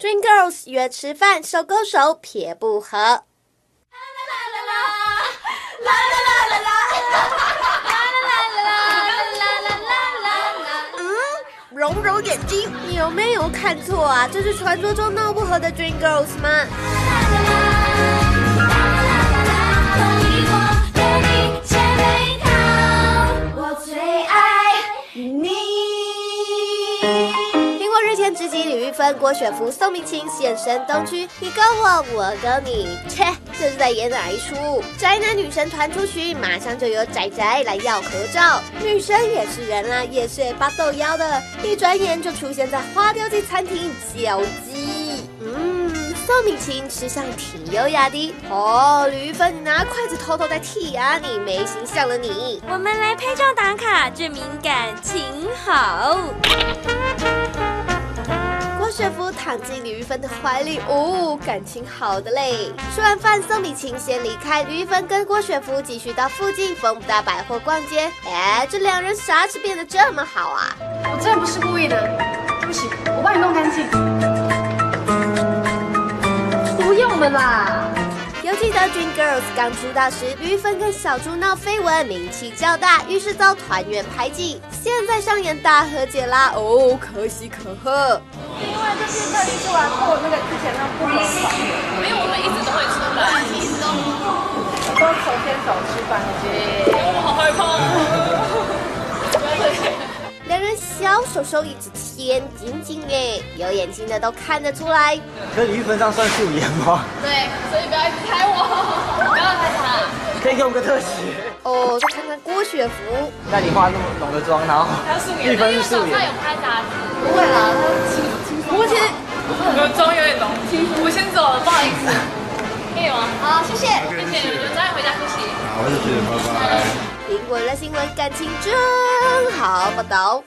Dream Girls 约吃饭，手勾手撇不合。啦啦啦啦啦啦啦啦啦嗯，揉揉眼睛，你有没有看错啊？这是传说中闹不和的 Dream Girls 吗？知己李玉芬、郭雪芙、宋明清现身东区，你勾我，我勾你，切，这是在演哪一出？宅男女神团出巡，马上就有宅宅来要合照。女神也是人啊，也是八豆腰的，一转眼就出现在花雕鸡餐厅交鸡。嗯，宋明清吃相挺优雅的。哦，李玉芬，拿筷子偷偷在剔牙，你没形象了你。我们来拍照打卡，证明感情好。郭雪芙躺进李玉芬的怀里，哦，感情好的嘞。吃完饭，宋美琴先离开，李玉芬跟郭雪芙继续到附近丰大百货逛街。哎，这两人啥时变得这么好啊？我真的不是故意的，对不起，我帮你弄干净。不用了啦。记得 Dream Girls 刚出道时，吕玉芬跟小猪闹绯闻，名气较大，于是遭团员排挤。现在上演大和解啦，哦，可喜可贺。是特地出来过那个之前那不能闯，没有，我们一直都会出来，一直都都手牵手吃饭的，我好害怕。两人小手手一直牵紧紧哎，有眼睛的都看得出来。可李玉芬这样算素颜吗？对，所以不要一直拍我，不要拍他。可以给我个特写。哦，再看看郭雪芙。那你化那么浓的妆，然后玉芬是素颜。有拍杂志。不会啦，他苹果热新闻感情真好报道。